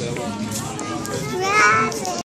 dela.